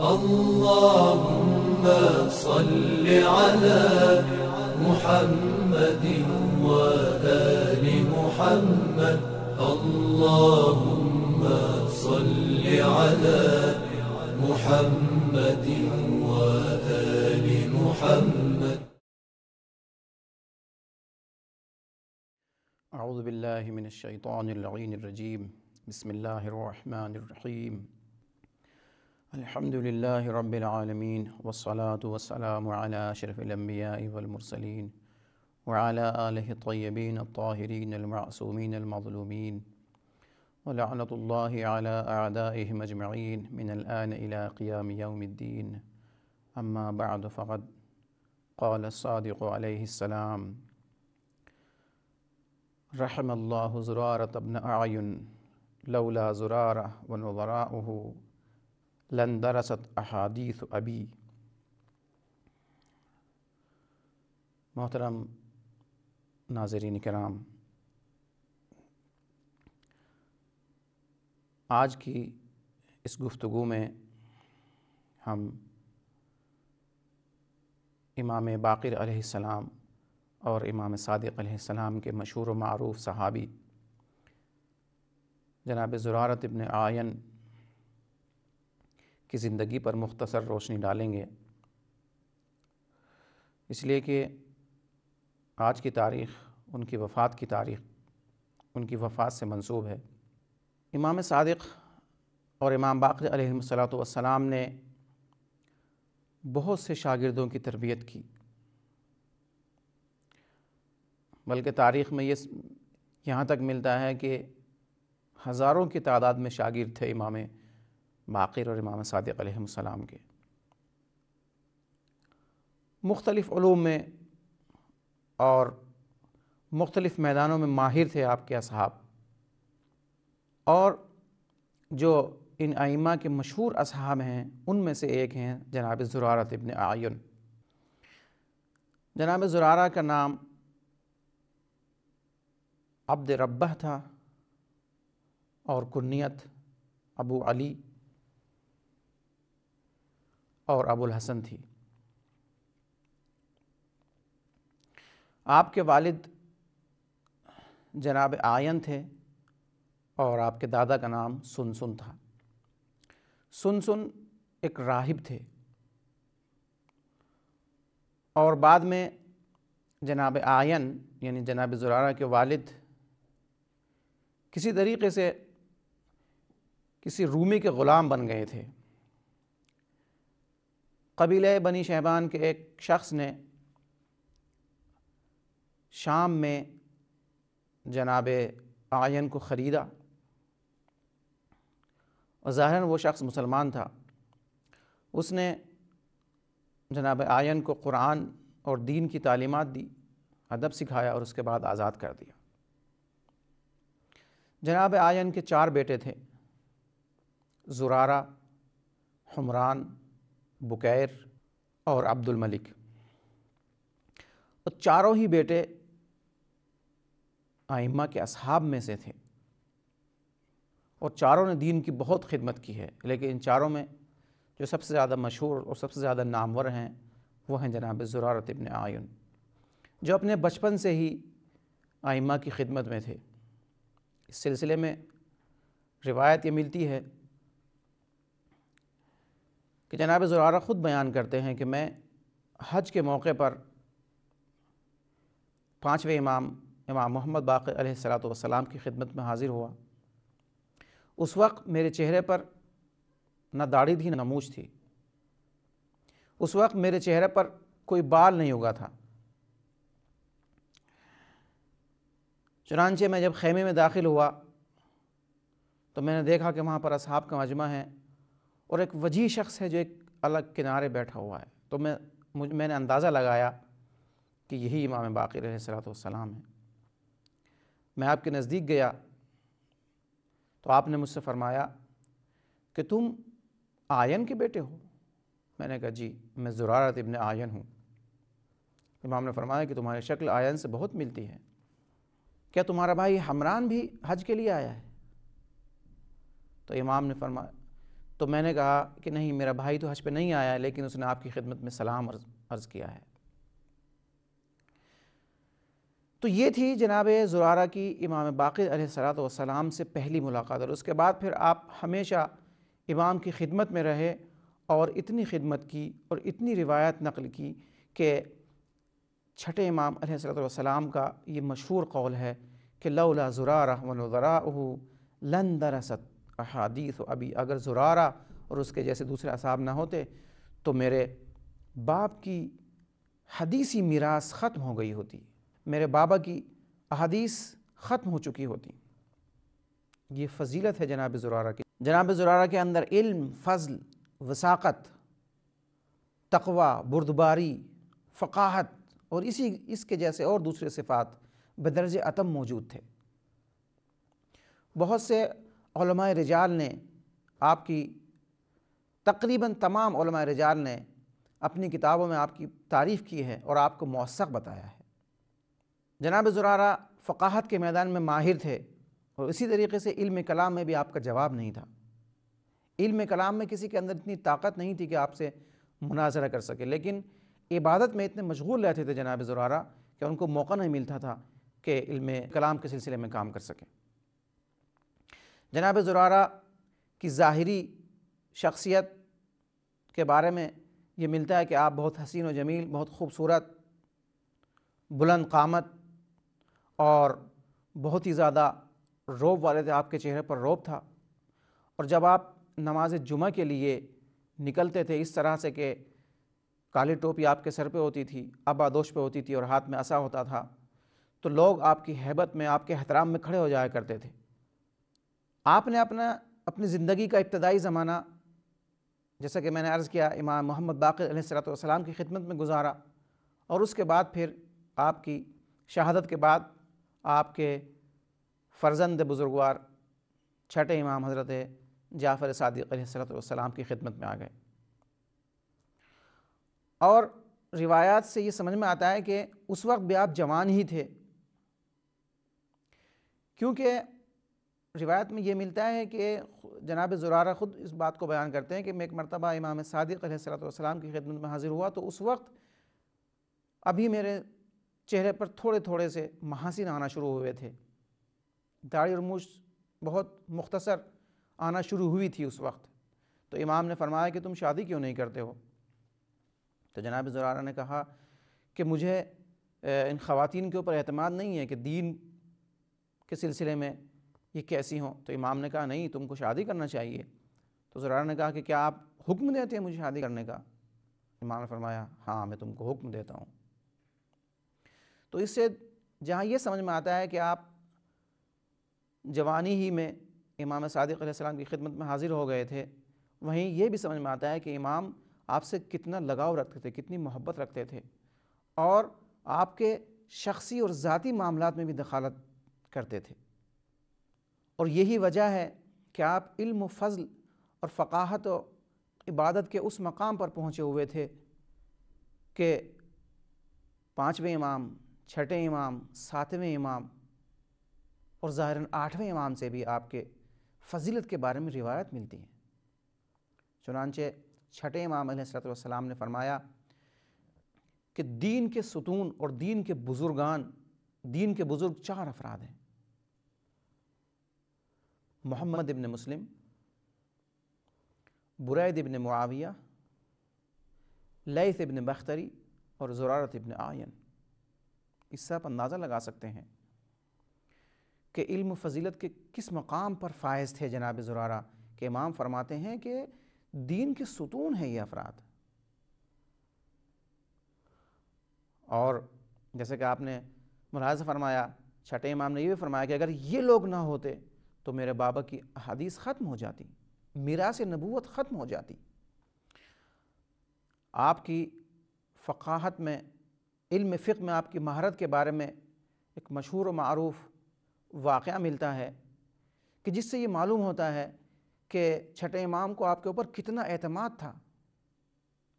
اللهم صل على محمد وآل محمد. اللهم صل على محمد وآل محمد. أعوذ بالله من الشيطان اللعين الرجيم. بسم الله الرحمن الرحيم. الحمد لله رب العالمين والصلاة والسلام على أشرف الأنبياء والمرسلين وعلى آله الطيبين الطاهرين المعصومين المظلومين. ولعنة الله على أعدائهم أجمعين من الآن إلى قيام يوم الدين. أما بعد فقد قال الصادق عليه السلام رحم الله زرارة ابن أعين لولا زرارة ونظراؤه لن درست احادیث ابی۔ محترم ناظرین کرام، آج کی اس گفتگو میں ہم امام باقر علیہ السلام اور امام صادق علیہ السلام کے مشہور و معروف صحابی جناب زرارت ابن آئین کی زندگی پر مختصر روشنی ڈالیں گے۔ اس لیے کہ آج کی تاریخ، ان کی وفات کی تاریخ، ان کی وفات سے منسوب ہے۔ امام صادق اور امام باقر علیہ الصلاۃ والسلام نے بہت سے شاگردوں کی تربیت کی۔ بلکہ تاریخ میں یہ یہاں تک ملتا ہے کہ ہزاروں کی تعداد میں شاگرد تھے امام باقر اور امام صادق علیہ السلام کے۔ مختلف علوم میں اور مختلف میدانوں میں ماہر تھے آپ کے اصحاب۔ اور جو ان ائمہ کے مشہور اصحاب ہیں، ان میں سے ایک ہیں جناب زرارت ابن آئین جناب زرارہ کا نام عبد ربہ تھا اور کنیت ابو علی۔ اور ابو الحسن تھی۔ آپ کے والد جناب آئین تھے اور آپ کے دادا کا نام سن سن تھا۔ سن سن ایک راہب تھے۔ اور بعد میں جناب آئین یعنی جناب زرارہ کے والد کسی طریقے سے کسی رومی کے غلام بن گئے تھے۔ قبیلہ بنی شہبان کے ایک شخص نے شام میں جناب آئین کو خریدا اور ظاہراً وہ شخص مسلمان تھا۔ اس نے جناب آئین کو قرآن اور دین کی تعلیمات دی، ادب سکھایا اور اس کے بعد آزاد کر دیا۔ جناب آئین کے چار بیٹے تھے، زرارہ، حمران بکیر اور عبد الملک اور چاروں ہی بیٹے آئمہ کے اصحاب میں سے تھے۔ اور چاروں نے دین کی بہت خدمت کی ہے، لیکن ان چاروں میں جو سب سے زیادہ مشہور اور سب سے زیادہ نامور ہیں، وہ ہیں جناب زرارت ابن آئین جو اپنے بچپن سے ہی آئمہ کی خدمت میں تھے۔ اس سلسلے میں روایت یہ ملتی ہے کہ جناب زرارہ خود بیان کرتے ہیں کہ میں حج کے موقع پر پانچویں امام امام محمد باقر علیہ السلاۃ والسلام کی خدمت میں حاضر ہوا۔ اس وقت میرے چہرے پر نہ داڑھی تھی، نہ موچھ تھی۔ اس وقت میرے چہرے پر کوئی بال نہیں ہوگا تھا۔ چنانچہ میں جب خیمے میں داخل ہوا تو میں نے دیکھا کہ وہاں پر اصحاب کا مجمع ہے۔ اور ایک وجی شخص ہے جو ایک الگ کنارے بیٹھا ہوا ہے۔ تو میں میں نے اندازہ لگایا کہ یہی امام باقی علیہ السلاۃ والسلام ہے میں آپ کے نزدیک گیا تو آپ نے مجھ سے فرمایا کہ تم آئین کے بیٹے ہو۔ میں نے کہا جی میں زرارت ابن آئین ہوں۔ امام نے فرمایا کہ تمہاری شکل آئین سے بہت ملتی ہے۔ کیا تمہارا بھائی حمران بھی حج کے لیے آیا ہے؟ تو امام نے فرمایا تو میں نے کہا کہ نہیں، میرا بھائی تو حج پہ نہیں آیا ہے، لیکن اس نے آپ کی خدمت میں سلام عرض کیا ہے۔ تو یہ تھی جناب زرارہ کی امام باقر علیہ السلاۃ والسلام سے پہلی ملاقات، اور اس کے بعد پھر آپ ہمیشہ امام کی خدمت میں رہے اور اتنی خدمت کی اور اتنی روایت نقل کی کہ چھٹے امام علیہ السلام والسلام کا یہ مشہور قول ہے کہ لولا زرارہ ونذراؤہ لن درست۔ احادیث و ابھی اگر زرارہ اور اس کے جیسے دوسرے اصحاب نہ ہوتے تو میرے باپ کی حدیثی میراث ختم ہو گئی ہوتی، میرے بابا کی احادیث ختم ہو چکی ہوتی۔ یہ فضیلت ہے جناب زرارہ کی۔ جناب زرارہ کے اندر علم، فضل وساقت تقوی، بردباری، فقاہت اور اسی، اس کے جیسے اور دوسرے صفات بدرج عتم موجود تھے۔ بہت سے علماء رجال نے آپ کی تقریباً تمام علماء رجال نے اپنی کتابوں میں آپ کی تعریف کی ہے اور آپ کو موثق بتایا ہے۔ جناب زرارہ، فقاہت کے میدان میں ماہر تھے اور اسی طریقے سے علم کلام میں بھی آپ کا جواب نہیں تھا۔ علم کلام میں کسی کے اندر اتنی طاقت نہیں تھی کہ آپ سے مناظرہ کر سکے، لیکن عبادت میں اتنے مشغول رہتے تھے جناب زرارہ کہ ان کو موقع نہیں ملتا تھا کہ علم کلام کے سلسلے میں کام کر سکیں جناب زرارہ کی ظاہری شخصیت کے بارے میں یہ ملتا ہے کہ آپ بہت حسین و جمیل، بہت خوبصورت، بلند قامت اور بہت ہی زیادہ روب والے تھے، آپ کے چہرے پر روب تھا۔ اور جب آپ نماز جمعہ کے لیے نکلتے تھے، اس طرح سے کہ کالی ٹوپی آپ کے سر پہ ہوتی تھی ابادوش پہ ہوتی تھی اور ہاتھ میں عصا ہوتا تھا، تو لوگ آپ کی حیبت میں، آپ کے احترام میں کھڑے ہو جایا کرتے تھے۔ آپ نے اپنا اپنی زندگی کا ابتدائی زمانہ، جیسا کہ میں نے عرض کیا، امام محمد باقر علیہ السلام والسلام کی خدمت میں گزارا اور اس کے بعد پھر آپ کی شہادت کے بعد آپ کے فرزند بزرگوار چھٹے امام حضرت جعفر صادق علیہ السلام کی خدمت میں آ گئے۔ اور روایات سے یہ سمجھ میں آتا ہے کہ اس وقت بھی آپ جوان ہی تھے۔ کیونکہ روایت میں یہ ملتا ہے کہ جناب زرارہ خود اس بات کو بیان کرتے ہیں کہ میں ایک مرتبہ امام صادق علیہ السلام کی خدمت میں حاضر ہوا تو اس وقت ابھی میرے چہرے پر تھوڑے تھوڑے سے محاسن آنا شروع ہوئے تھے۔ داڑھی اور موش بہت مختصر آنا شروع ہوئی تھی اس وقت۔ تو امام نے فرمایا کہ تم شادی کیوں نہیں کرتے ہو؟ تو جناب زرارہ نے کہا کہ مجھے ان خواتین کے اوپر اعتماد نہیں ہے کہ دین کے سلسلے میں یہ کیسی ہوں؟ تو امام نے کہا، نہیں، تم کو شادی کرنا چاہیے۔ تو زرارہ نے کہا کہ کیا آپ حکم دیتے ہیں مجھے شادی کرنے کا؟ امام نے فرمایا ہاں میں تم کو حکم دیتا ہوں۔ تو اس سے جہاں یہ سمجھ میں آتا ہے کہ آپ جوانی ہی میں امام صادق علیہ السلام کی خدمت میں حاضر ہو گئے تھے، وہیں یہ بھی سمجھ میں آتا ہے کہ امام آپ سے کتنا لگاؤ رکھتے تھے، کتنی محبت رکھتے تھے۔ اور آپ کے شخصی اور ذاتی معاملات میں بھی دخالت کرتے تھے۔ اور یہی وجہ ہے کہ آپ علم و فضل اور فقاہت و عبادت کے اس مقام پر پہنچے ہوئے تھے کہ پانچویں امام چھٹے امام، ساتویں امام اور ظاہراً آٹھویں امام سے بھی آپ کے فضیلت کے بارے میں روایت ملتی ہیں۔ چنانچہ چھٹے امام علیہ السلام نے فرمایا کہ دین کے ستون اور دین کے بزرگان، دین کے بزرگ چار افراد ہیں۔ محمد ابن مسلم، برید ابن معاویہ، لیث ابن بختری اور زرارت ابن آئین اس سے آپ اندازہ لگا سکتے ہیں کہ علم و فضیلت کے کس مقام پر فائز تھے جناب زرارہ؟ کہ امام فرماتے ہیں کہ دین کے ستون ہیں یہ افراد۔ اور جیسے کہ آپ نے ملاحظہ فرمایا، چھٹے امام نے یہ بھی فرمایا کہ اگر یہ لوگ نہ ہوتے تو میرے بابا کی حدیث ختم ہو جاتی میراث نبوت ختم ہو جاتی۔ آپ کی فقاہت میں، علم فقہ میں، آپ کی مہارت کے بارے میں ایک مشہور و معروف واقعہ ملتا ہے کہ جس سے یہ معلوم ہوتا ہے کہ چھٹے امام کو آپ کے اوپر کتنا اعتماد تھا،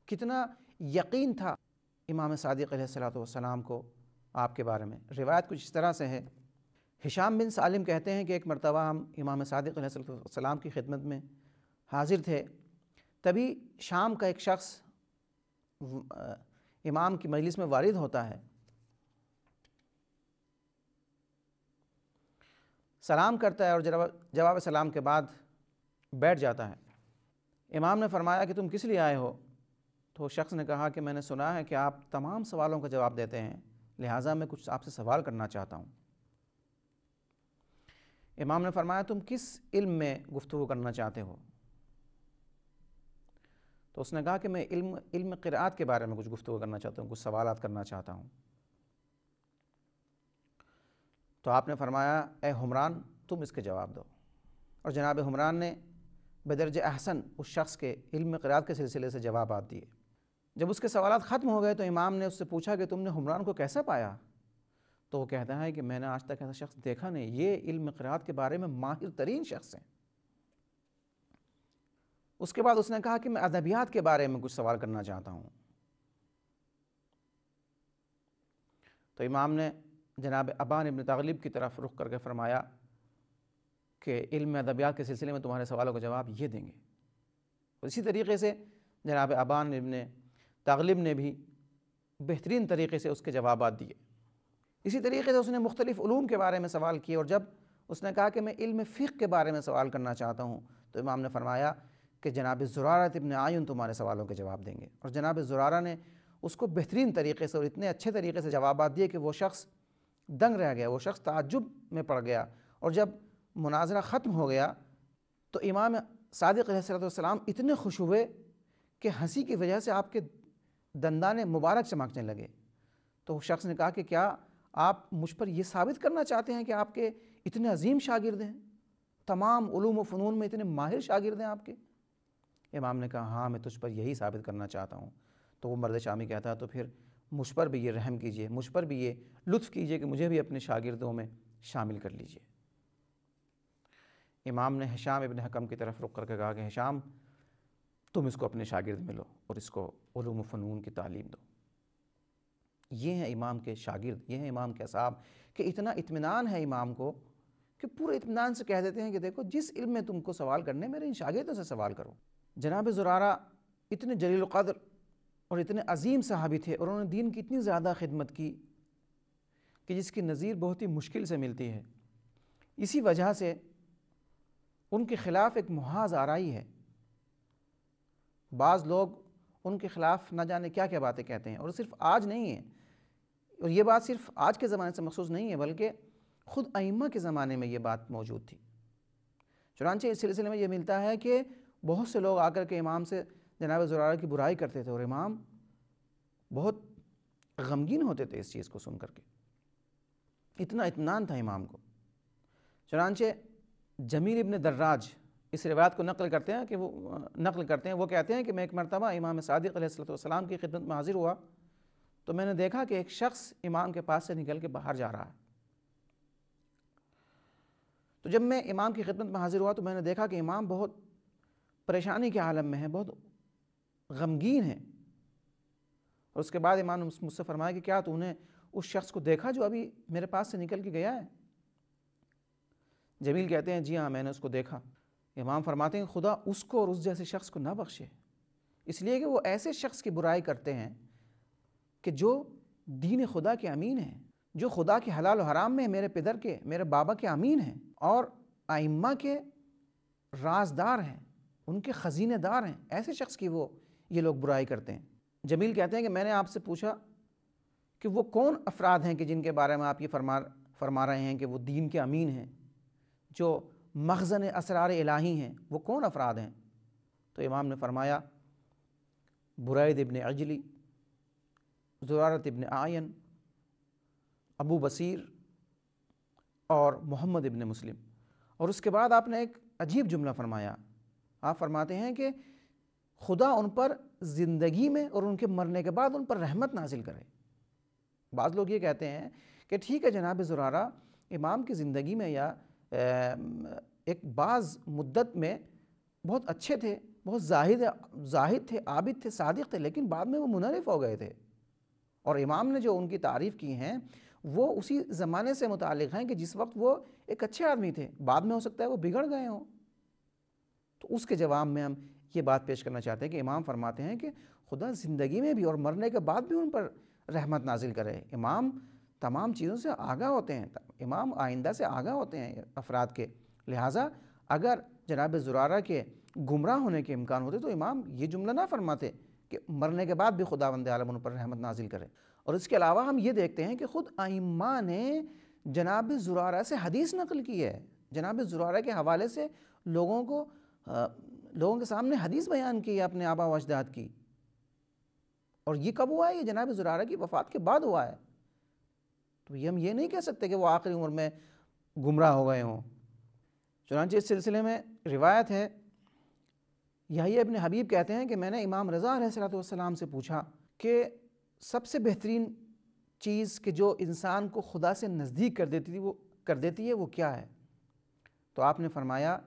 کتنا یقین تھا۔ امام صادق علیہ السلام کو آپ کے بارے میں روایت کچھ اس طرح سے ہے۔ حشام بن سالم کہتے ہیں کہ ایک مرتبہ ہم امام صادق علیہ السلام کی خدمت میں حاضر تھے۔ تبھی شام کا ایک شخص امام کی مجلس میں وارد ہوتا ہے۔ سلام کرتا ہے اور جواب سلام کے بعد بیٹھ جاتا ہے۔ امام نے فرمایا کہ تم کس لیے آئے ہو؟ تو شخص نے کہا کہ میں نے سنا ہے کہ آپ تمام سوالوں کا جواب دیتے ہیں، لہٰذا میں کچھ آپ سے سوال کرنا چاہتا ہوں۔ امام نے فرمایا تم کس علم میں گفتگو کرنا چاہتے ہو؟ تو اس نے کہا کہ میں علم علم قرآت کے بارے میں کچھ گفتگو کرنا چاہتا ہوں، کچھ سوالات کرنا چاہتا ہوں۔ تو آپ نے فرمایا، اے حمران، تم اس کے جواب دو۔ اور جناب حمران نے بدرج احسن اس شخص کے علم قرآت کے سلسلے سے جوابات دیے۔ جب اس کے سوالات ختم ہو گئے تو امام نے اس سے پوچھا کہ تم نے حمران کو کیسا پایا؟ تو وہ کہتا ہے کہ میں نے آج تک ایسا شخص دیکھا نہیں، یہ علم قرآت کے بارے میں ماہر ترین شخص ہیں۔ اس کے بعد اس نے کہا کہ میں ادبیات کے بارے میں کچھ سوال کرنا چاہتا ہوں۔ تو امام نے جناب ابان ابن تغلب کی طرف رخ کر کے فرمایا کہ علم ادبیات کے سلسلے میں تمہارے سوالوں کا جواب یہ دیں گے۔ اسی طریقے سے جناب ابان ابن تغلب نے بھی بہترین طریقے سے اس کے جوابات دیے۔ اسی طریقے سے اس نے مختلف علوم کے بارے میں سوال کیے اور جب اس نے کہا کہ میں علم فقہ کے بارے میں سوال کرنا چاہتا ہوں، تو امام نے فرمایا کہ جناب زرارت ابن آئین تمہارے سوالوں کے جواب دیں گے۔ اور جناب زرارہ نے اس کو بہترین طریقے سے اور اتنے اچھے طریقے سے جوابات دیے کہ وہ شخص دنگ رہ گیا، وہ شخص تعجب میں پڑ گیا۔ اور جب مناظرہ ختم ہو گیا تو امام صادق علیہ السلام اتنے خوش ہوئے کہ ہنسی کی وجہ سے آپ کے دندان مبارک چمکنے لگے۔ تو شخص نے کہا کہ کیا آپ مجھ پر یہ ثابت کرنا چاہتے ہیں کہ آپ کے اتنے عظیم شاگرد ہیں، تمام علوم و فنون میں اتنے ماہر شاگرد ہیں آپ کے۔ امام نے کہا ہاں میں تجھ پر یہی ثابت کرنا چاہتا ہوں۔ تو وہ مرد شامی کہتا ہے تو پھر مجھ پر بھی یہ رحم کیجیے مجھ پر بھی یہ لطف کیجیے کہ مجھے بھی اپنے شاگردوں میں شامل کر لیجیے امام نے حشام ابن حکم کی طرف رک کر کے کہا کہ حشام تم اس کو اپنے شاگرد میں لو اور اس کو علوم و فنون کی تعلیم دو۔ یہ ہیں امام کے شاگرد، یہ ہیں امام کے اصحاب کہ اتنا اطمینان ہے امام کو کہ پورے اطمینان سے کہہ دیتے ہیں کہ دیکھو جس علم میں تم کو سوال کرنے میرے ان شاگردوں سے سوال کرو جناب زرارہ اتنے جلیل القدر اور اتنے عظیم صحابی تھے اور انہوں نے دین کی اتنی زیادہ خدمت کی کہ جس کی نظیر بہت ہی مشکل سے ملتی ہے۔ اسی وجہ سے ان کے خلاف ایک محاذ آرائی ہے۔ بعض لوگ ان کے خلاف نہ جانے کیا کیا باتیں کہتے ہیں اور صرف آج نہیں ہے اور یہ بات صرف آج کے زمانے سے مخصوص نہیں ہے، بلکہ خود ائمہ کے زمانے میں یہ بات موجود تھی۔ چنانچہ اس سلسلے میں یہ ملتا ہے کہ بہت سے لوگ آ کر کے امام سے جناب زرارہ کی برائی کرتے تھے اور امام بہت غمگین ہوتے تھے اس چیز کو سن کر کے۔ اتنا اطمینان تھا امام کو۔ چنانچہ جمیل ابن دراج اس روایت کو نقل کرتے ہیں کہ وہ، نقل کرتے ہیں، وہ کہتے ہیں کہ میں ایک مرتبہ امام صادق علیہ السلام کی خدمت میں حاضر ہوا۔ تو میں نے دیکھا کہ ایک شخص امام کے پاس سے نکل کے باہر جا رہا ہے۔ تو جب میں امام کی خدمت میں حاضر ہوا تو میں نے دیکھا کہ امام بہت پریشانی کے عالم میں ہے، بہت غمگین ہے۔ اور اس کے بعد امام نے مجھ سے فرمایا کہ کیا تو نے اس شخص کو دیکھا جو ابھی میرے پاس سے نکل کے گیا ہے؟ جمیل کہتے ہیں جی ہاں میں نے اس کو دیکھا۔ امام فرماتے ہیں، خدا اس کو اور اس جیسے شخص کو نہ بخشے۔ اس لیے کہ وہ ایسے شخص کی برائی کرتے ہیں کہ جو دین خدا کے امین ہیں، جو خدا کے حلال و حرام میں میرے پدر کے، میرے بابا کے امین ہیں اور ائمہ کے رازدار ہیں، ان کے خزینے دار ہیں، ایسے شخص کی وہ یہ لوگ برائی کرتے ہیں۔ جمیل کہتے ہیں کہ میں نے آپ سے پوچھا کہ وہ کون افراد ہیں کہ جن کے بارے میں آپ یہ فرما فرما رہے ہیں کہ وہ دین کے امین ہیں، جو مخزن اسرار الہی ہیں، وہ کون افراد ہیں؟ تو امام نے فرمایا برائد ابن عجلی زرارت ابن آئین، ابو بصیر اور محمد ابن مسلم۔ اور اس کے بعد آپ نے ایک عجیب جملہ فرمایا۔ آپ فرماتے ہیں کہ خدا ان پر زندگی میں اور ان کے مرنے کے بعد ان پر رحمت نازل کرے۔ بعض لوگ یہ کہتے ہیں کہ ٹھیک ہے جناب زرارہ، امام کی زندگی میں یا ایک بعض مدت میں بہت اچھے تھے، بہت زاہد زاہد تھے، عابد تھے، صادق تھے، لیکن بعد میں وہ منرف ہو گئے تھے۔ اور امام نے جو ان کی تعریف کی ہیں، وہ اسی زمانے سے متعلق ہیں کہ جس وقت وہ ایک اچھے آدمی تھے۔ بعد میں ہو سکتا ہے وہ بگڑ گئے ہوں۔ تو اس کے جواب میں ہم یہ بات پیش کرنا چاہتے ہیں کہ امام فرماتے ہیں کہ خدا زندگی میں بھی اور مرنے کے بعد بھی ان پر رحمت نازل کرے۔ امام تمام چیزوں سے آگاہ ہوتے ہیں۔ امام آئندہ سے آگاہ ہوتے ہیں افراد کے۔ لہٰذا اگر جناب زرارہ کے گمراہ ہونے کے امکان ہوتے تو امام یہ جملہ نہ فرماتے۔ کہ مرنے کے بعد بھی خدا وند عالم ان پر رحمت نازل کرے۔ اور اس کے علاوہ ہم یہ دیکھتے ہیں کہ خود آئمہ نے جناب زرارہ سے حدیث نقل کی ہے۔ جناب زرارہ کے حوالے سے لوگوں کو لوگوں کے سامنے حدیث بیان کی ہے اپنے آبا و اجداد کی۔ اور یہ کب ہوا ہے؟ یہ جناب زرارہ کی وفات کے بعد ہوا ہے۔ تو یہ ہم یہ نہیں کہہ سکتے کہ وہ آخری عمر میں گمراہ ہو گئے ہوں۔ چنانچہ اس سلسلے میں روایت ہے یہی ابن حبیب کہتے ہیں کہ میں نے امام رضا علیہ السلام سے پوچھا کہ سب سے بہترین چیز کہ جو انسان کو خدا سے نزدیک کر دیتی تھی وہ کر دیتی ہے وہ کیا ہے؟ تو آپ نے فرمایا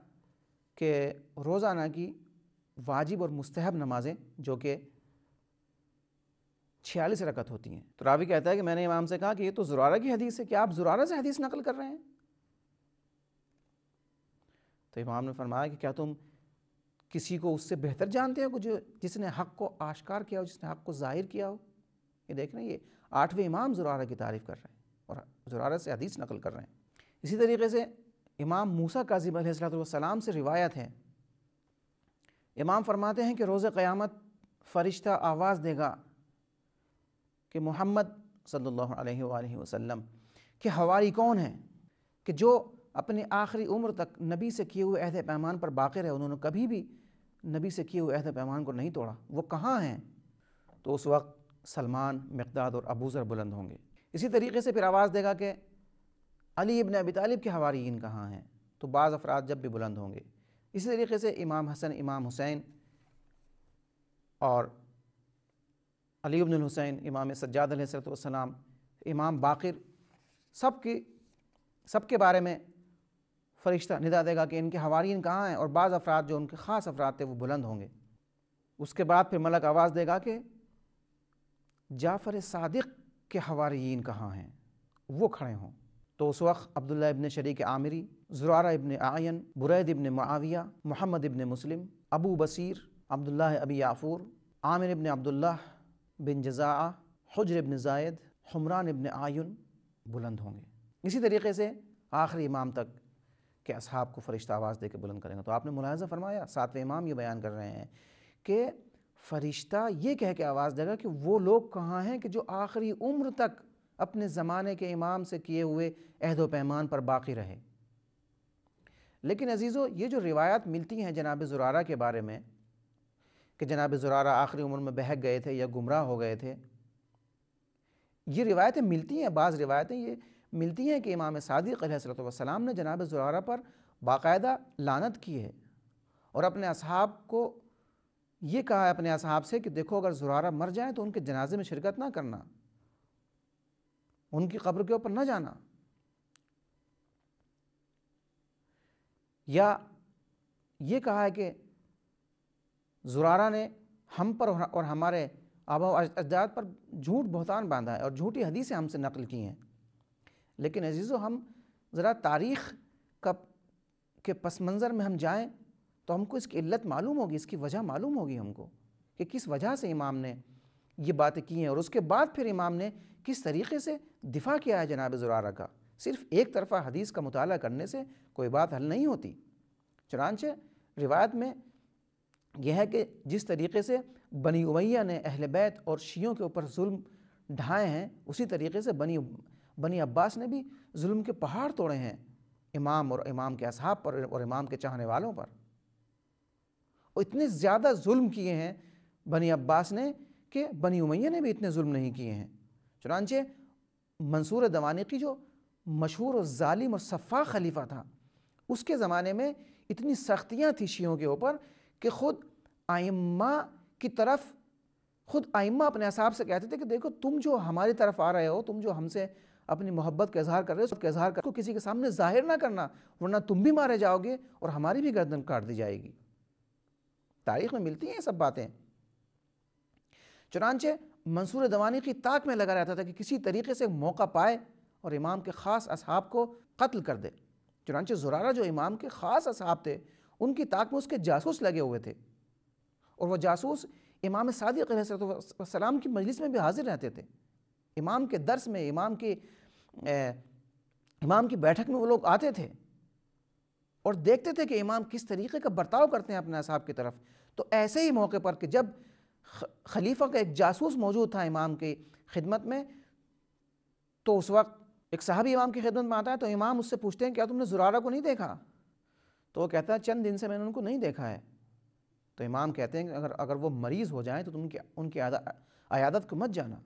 کہ روزانہ کی واجب اور مستحب نمازیں جو کہ چھیالیس رکت ہوتی ہیں۔ تو راوی کہتا ہے کہ میں نے امام سے کہا کہ یہ تو زرارہ کی حدیث ہے کیا آپ زرارہ سے حدیث نقل کر رہے ہیں؟ تو امام نے فرمایا کہ کیا تم کسی کو اس سے بہتر جانتے ہو، جو جس نے حق کو آشکار کیا ہو، جس نے حق کو ظاہر کیا ہو۔ یہ دیکھ رہے ہیں، یہ آٹھویں امام زرارہ کی تعریف کر رہے ہیں اور زرارہ سے حدیث نقل کر رہے ہیں۔ اسی طریقے سے امام موسیٰ قاظم علیہ السلام سے روایت ہے۔ امام فرماتے ہیں کہ روز قیامت فرشتہ آواز دے گا کہ محمد صلی اللہ علیہ وآلہ وسلم، کہ ہواری کون ہیں کہ جو اپنے آخری عمر تک نبی سے کیے ہوئے عہد پیمان پر باقی رہے انہوں نے کبھی بھی نبی سے کیے ہوئے عہد پیمان کو نہیں توڑا۔ وہ کہاں ہیں؟ تو اس وقت سلمان، مقداد اور ابوذر بلند ہوں گے۔ اسی طریقے سے پھر آواز دے گا کہ علی ابن ابی طالب کے حواریین کہاں ہیں؟ تو بعض افراد جب بھی بلند ہوں گے۔ اسی طریقے سے امام حسن، امام حسین اور علی ابن الحسین، امام سجاد علیہ السلام امام باقر، سب کی سب کے بارے میں فرشتہ ندا دے گا کہ ان کے حوارین کہاں ہیں اور بعض افراد جو ان کے خاص افراد تھے وہ بلند ہوں گے۔ اس کے بعد پھر ملک آواز دے گا کہ جعفر صادق کے حواریین کہاں ہیں؟ وہ کھڑے ہوں۔ تو اس وقت عبداللہ ابن شریک عامری، زرارہ ابن آئین برید ابن معاویہ، محمد ابن مسلم، ابو بصیر، عبداللہ ابی یافور عامر ابن عبداللہ بن جزاء حجر ابن زائد حمران ابن آئین بلند ہوں گے۔ اسی طریقے سے آخری امام تک کہ اصحاب کو فرشتہ آواز دے کے بلند کریں گے۔ تو آپ نے ملاحظہ فرمایا، ساتویں امام یہ بیان کر رہے ہیں کہ فرشتہ یہ کہہ کے آواز دے گا کہ وہ لوگ کہاں ہیں کہ جو آخری عمر تک اپنے زمانے کے امام سے کیے ہوئے عہد و پیمان پر باقی رہے۔ لیکن عزیزو، یہ جو روایات ملتی ہیں جناب زرارہ کے بارے میں، کہ جناب زرارہ آخری عمر میں بہک گئے تھے یا گمراہ ہو گئے تھے، یہ روایتیں ملتی ہیں، بعض روایتیں یہ ملتی ہیں کہ امام صادق علیہ السلام نے جناب زرارہ پر باقاعدہ لانت کی ہے۔ اور اپنے اصحاب کو یہ کہا ہے، اپنے اصحاب سے کہ دیکھو، اگر زرارہ مر جائیں تو ان کے جنازے میں شرکت نہ کرنا، ان کی قبر کے اوپر نہ جانا۔ یا یہ کہا ہے کہ زرارہ نے ہم پر اور ہمارے آبا و اجداد پر جھوٹ بہتان باندھا ہے اور جھوٹی حدیثیں ہم سے نقل کی ہیں۔ لیکن عزیزو، ہم ذرا تاریخ کا کے پس منظر میں ہم جائیں تو ہم کو اس کی علت معلوم ہوگی، اس کی وجہ معلوم ہوگی ہم کو کہ کس وجہ سے امام نے یہ باتیں کی ہیں اور اس کے بعد پھر امام نے کس طریقے سے دفاع کیا ہے جناب زرارہ کا۔ صرف ایک طرفہ حدیث کا مطالعہ کرنے سے کوئی بات حل نہیں ہوتی۔ چنانچہ روایت میں یہ ہے کہ جس طریقے سے بنی امیہ نے اہل بیت اور شیعوں کے اوپر ظلم ڈھائے ہیں، اسی طریقے سے بنی بنی عباس نے بھی ظلم کے پہاڑ توڑے ہیں امام اور امام کے اصحاب پر اور امام کے چاہنے والوں پر۔ اور اتنے زیادہ ظلم کیے ہیں بنی عباس نے کہ بنی امیہ نے بھی اتنے ظلم نہیں کیے ہیں۔ چنانچہ منصور دوانقی جو مشہور و ظالم اور صفا خلیفہ تھا، اس کے زمانے میں اتنی سختیاں تھیں شیعوں کے اوپر کہ خود آئمہ کی طرف، خود آئمہ اپنے اصحاب سے کہتے تھے کہ دیکھو تم جو ہماری طرف آ رہے ہو، تم جو ہم سے اپنی محبت کا اظہار کر رہے ہو، سب کا اظہار کر کو کسی کے سامنے ظاہر نہ کرنا، ورنہ تم بھی مارے جاؤ گے اور ہماری بھی گردن کاٹ دی جائے گی۔ تاریخ میں ملتی ہیں یہ سب باتیں۔ چنانچہ منصور دوانی کی تاک میں لگا رہتا تھا کہ کسی طریقے سے موقع پائے اور امام کے خاص اصحاب کو قتل کر دے۔ چنانچہ زرارہ جو امام کے خاص اصحاب تھے، ان کی طاق میں اس کے جاسوس لگے ہوئے تھے۔ اور وہ جاسوس امام صادق علیہ السلام کی مجلس میں بھی حاضر رہتے تھے۔ امام کے درس میں، امام کی امام کی بیٹھک میں وہ لوگ آتے تھے اور دیکھتے تھے کہ امام کس طریقے کا برتاؤ کرتے ہیں اپنے اصحاب کی طرف۔ تو ایسے ہی موقع پر کہ جب خلیفہ کا ایک جاسوس موجود تھا امام کی خدمت میں، تو اس وقت ایک صحابی امام کی خدمت میں آتا ہے تو امام اس سے پوچھتے ہیں، کیا تم نے زرارہ کو نہیں دیکھا؟ تو وہ کہتا ہے، چند دن سے میں نے ان کو نہیں دیکھا ہے۔ تو امام کہتے ہیں کہ اگر اگر وہ مریض ہو جائیں تو تم ان کی عیادت کو مت جانا۔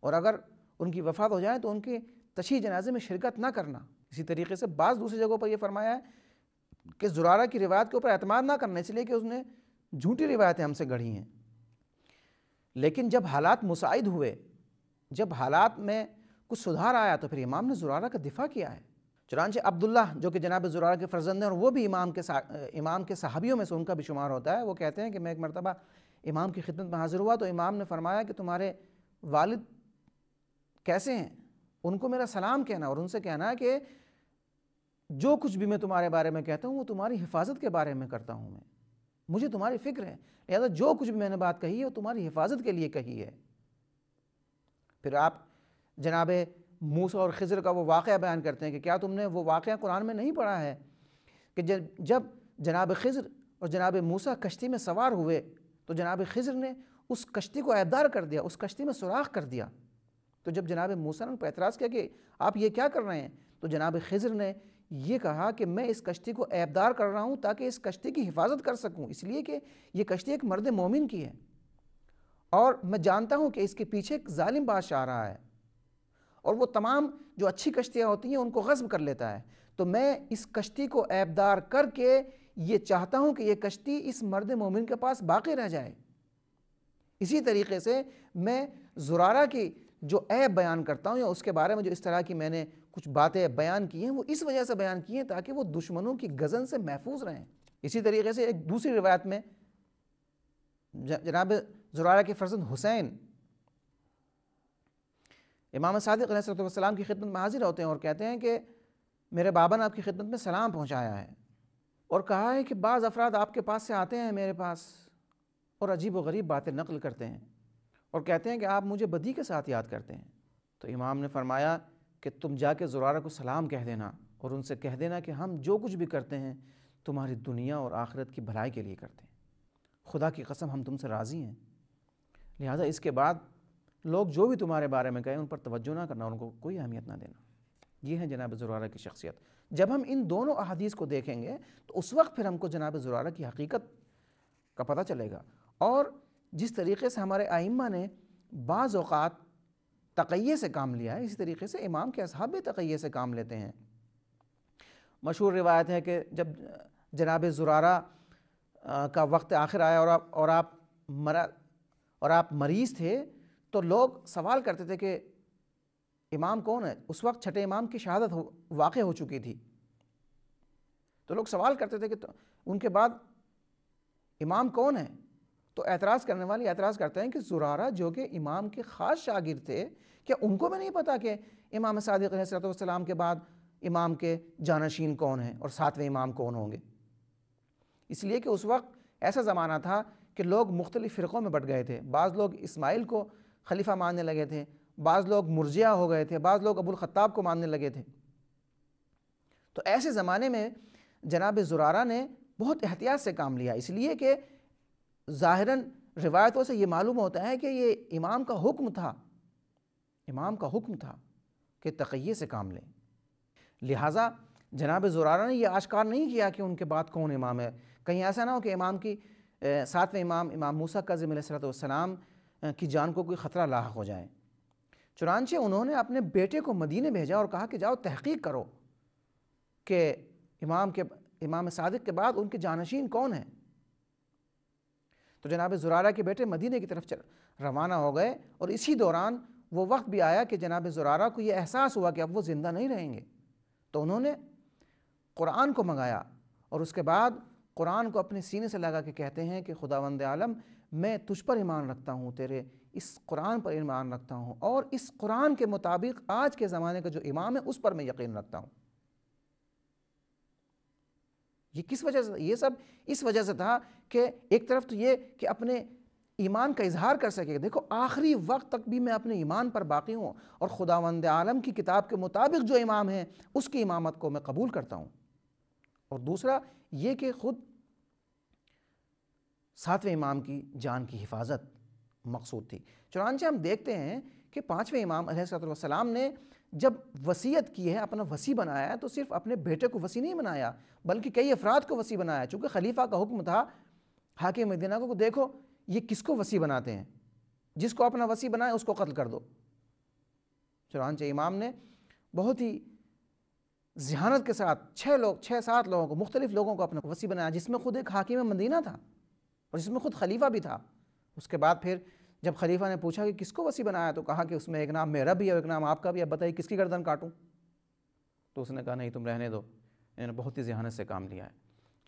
اور اگر ان کی وفات ہو جائے تو ان کے تشیح جنازے میں شرکت نہ کرنا۔ اسی طریقے سے بعض دوسری جگہوں پر یہ فرمایا ہے کہ زرارہ کی روایت کے اوپر اعتماد نہ کرنا، اس لیے کہ اس نے جھوٹی روایتیں ہم سے گڑھی ہیں۔ لیکن جب حالات مساعد ہوئے، جب حالات میں کچھ سدھار آیا تو پھر امام نے زرارہ کا دفاع کیا ہے۔ چنانچہ عبداللہ جو کہ جناب زرارہ کے فرزند ہیں اور وہ بھی امام کے امام کے صحابیوں میں سے ان کا بھی شمار ہوتا ہے، وہ کہتے ہیں کہ میں ایک مرتبہ امام کی خدمت میں حاضر ہوا تو امام نے فرمایا کہ تمہارے والد کیسے ہیں؟ ان کو میرا سلام کہنا اور ان سے کہنا ہے کہ جو کچھ بھی میں تمہارے بارے میں کہتا ہوں وہ تمہاری حفاظت کے بارے میں کرتا ہوں میں۔ مجھے تمہاری فکر ہے۔ لہذا جو کچھ بھی میں نے بات کہی ہے وہ تمہاری حفاظت کے لیے کہی ہے۔ پھر آپ جناب موسیٰ اور خضر کا وہ واقعہ بیان کرتے ہیں کہ کیا تم نے وہ واقعہ قرآن میں نہیں پڑھا ہے؟ کہ جب جناب خضر اور جناب موسیٰ کشتی میں سوار ہوئے تو جناب خضر نے اس کشتی کو عیبدار کر دیا، اس کشتی میں سوراخ کر دیا۔ تو جب جناب موسیٰ نے پر اعتراض کیا کہ آپ یہ کیا کر رہے ہیں، تو جناب خضر نے یہ کہا کہ میں اس کشتی کو عیبدار کر رہا ہوں تاکہ اس کشتی کی حفاظت کر سکوں، اس لیے کہ یہ کشتی ایک مرد مومن کی ہے۔ اور میں جانتا ہوں کہ اس کے پیچھے ایک ظالم بادشاہ آ رہا ہے اور وہ تمام جو اچھی کشتیاں ہوتی ہیں ان کو غصب کر لیتا ہے۔ تو میں اس کشتی کو عیبدار کر کے یہ چاہتا ہوں کہ یہ کشتی اس مرد مومن کے پاس باقی رہ جائے۔ اسی طریقے سے میں زرارہ کی جو عیب بیان کرتا ہوں یا اس کے بارے میں جو اس طرح کی میں نے کچھ باتیں بیان کی ہیں، وہ اس وجہ سے بیان کی ہیں تاکہ وہ دشمنوں کی گزن سے محفوظ رہیں۔ اسی طریقے سے ایک دوسری روایت میں جناب زرارہ کے فرزند حسین، امام صادق علیہ السلام کی خدمت میں حاضر ہوتے ہیں اور کہتے ہیں کہ میرے بابا نے آپ کی خدمت میں سلام پہنچایا ہے اور کہا ہے کہ بعض افراد آپ کے پاس سے آتے ہیں میرے پاس اور عجیب و غریب باتیں نقل کرتے ہیں۔ اور کہتے ہیں کہ آپ مجھے بدی کے ساتھ یاد کرتے ہیں۔ تو امام نے فرمایا کہ تم جا کے زرارہ کو سلام کہہ دینا اور ان سے کہہ دینا کہ ہم جو کچھ بھی کرتے ہیں تمہاری دنیا اور آخرت کی بھلائی کے لیے کرتے ہیں۔ خدا کی قسم ہم تم سے راضی ہیں۔ لہٰذا اس کے بعد لوگ جو بھی تمہارے بارے میں کہیں ان پر توجہ نہ کرنا، ان کو کوئی اہمیت نہ دینا۔ یہ ہے جناب زرارہ کی شخصیت۔ جب ہم ان دونوں احادیث کو دیکھیں گے تو اس وقت پھر ہم کو جناب زرارہ کی حقیقت کا پتہ چلے گا۔ اور جس طریقے سے ہمارے آئمہ نے بعض اوقات تقیے سے کام لیا ہے، اسی طریقے سے امام کے اصحاب بھی تقیے سے کام لیتے ہیں۔ مشہور روایت ہے کہ جب جناب زرارہ کا وقت آخر آیا اور آپ اور آپ مرا، اور آپ مریض تھے تو لوگ سوال کرتے تھے کہ امام کون ہے؟ اس وقت چھٹے امام کی شہادت واقع ہو چکی تھی۔ تو لوگ سوال کرتے تھے کہ ان کے بعد امام کون ہے؟ تو اعتراض کرنے والے اعتراض کرتے ہیں کہ زرارہ جو کہ امام کے خاص شاگرد تھے، کیا ان کو بھی نہیں پتا کہ امام صادق علیہ السلام کے بعد امام کے جانشین کون ہیں اور ساتویں امام کون ہوں گے؟ اس لیے کہ اس وقت ایسا زمانہ تھا کہ لوگ مختلف فرقوں میں بٹ گئے تھے۔ بعض لوگ اسماعیل کو خلیفہ ماننے لگے تھے، بعض لوگ مرجیہ ہو گئے تھے، بعض لوگ ابو الخطاب کو ماننے لگے تھے۔ تو ایسے زمانے میں جناب زرارہ نے بہت احتیاط سے کام لیا، اس لیے کہ ظاہراً روایتوں سے یہ معلوم ہوتا ہے کہ یہ امام کا حکم تھا، امام کا حکم تھا کہ تقیے سے کام لیں۔ لہٰذا جناب زرارہ نے یہ آشکار نہیں کیا کہ ان کے بعد کون امام ہے۔ کہیں ایسا نہ ہو کہ امام کی ساتویں امام امام موسیٰ قزم علیہ السلام کی جان کو کوئی خطرہ لاحق ہو جائے۔ چنانچہ انہوں نے اپنے بیٹے کو مدینے بھیجا اور کہا کہ جاؤ تحقیق کرو کہ امام کے، امام صادق کے بعد ان کے جانشین کون ہیں۔ تو جناب زرارہ کے بیٹے مدینہ کی طرف روانہ ہو گئے اور اسی دوران وہ وقت بھی آیا کہ جناب زرارہ کو یہ احساس ہوا کہ اب وہ زندہ نہیں رہیں گے۔ تو انہوں نے قرآن کو منگایا اور اس کے بعد قرآن کو اپنے سینے سے لگا کے کہتے ہیں کہ خداوند عالم، میں تجھ پر ایمان رکھتا ہوں، تیرے اس قرآن پر ایمان رکھتا ہوں اور اس قرآن کے مطابق آج کے زمانے کا جو امام ہے، اس پر میں یقین رکھتا ہوں۔ یہ کس وجہ سے یہ سب اس وجہ سے تھا کہ ایک طرف تو یہ کہ اپنے ایمان کا اظہار کر سکے۔ دیکھو، آخری وقت تک بھی میں اپنے ایمان پر باقی ہوں اور خداوند عالم کی کتاب کے مطابق جو امام ہے اس کی امامت کو میں قبول کرتا ہوں۔ اور دوسرا، یہ کہ خود ساتویں امام کی جان کی حفاظت مقصود تھی۔ چنانچہ ہم دیکھتے ہیں کہ پانچویں امام علیہ السلام نے جب وسیعت کی ہے، اپنا وسیع بنایا ہے، تو صرف اپنے بیٹے کو وسیع نہیں بنایا، بلکہ کئی افراد کو وسیع بنایا چونکہ خلیفہ کا حکم تھا، حاکم مدینہ کو دیکھو، یہ کس کو وسیع بناتے ہیں؟ جس کو اپنا وسیع بنائے، اس کو قتل کر دو۔ چنانچہ امام نے بہت ہی ذہانت کے ساتھ چھ لوگ، چھ سات لوگوں کو، مختلف لوگوں کو اپنا وسیع بنایا، جس میں خود ایک حاکم مدینہ تھا اور جس میں خود خلیفہ بھی تھا۔ اس کے بعد پھر جب خلیفہ نے پوچھا کہ کس کو وسیع بنایا تو کہا کہ اس میں ایک نام میرا بھی ہے ایک نام آپ کا بھی ہے بتائیے کس کی گردن کاٹوں؟ تو اس نے کہا، نہیں، تم رہنے دو۔ انہوں نے بہت ہی ذہانت سے کام لیا ہے۔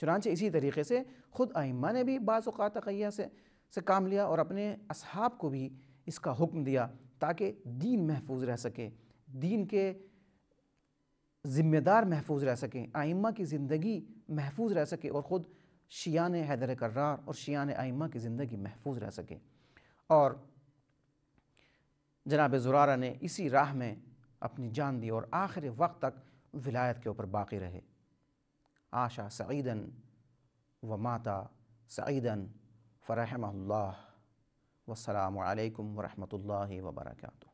چنانچہ اسی طریقے سے خود ائمہ نے بھی بعض اوقات تقیہ سے سے کام لیا اور اپنے اصحاب کو بھی اس کا حکم دیا تاکہ دین محفوظ رہ سکے، دین کے ذمہ دار محفوظ رہ سکیں آئمہ کی زندگی محفوظ رہ سکے اور خود شیان حیدر کرار اور شیان آئمہ کی زندگی محفوظ رہ سکے۔ اور جناب زرارہ نے اسی راہ میں اپنی جان دی اور آخر وقت تک ولایت کے اوپر باقی رہے۔ آشا سعیدن و ماتا سعیدن فرحمہ اللہ۔ والسلام علیکم ورحمۃ اللہ وبرکاتہ۔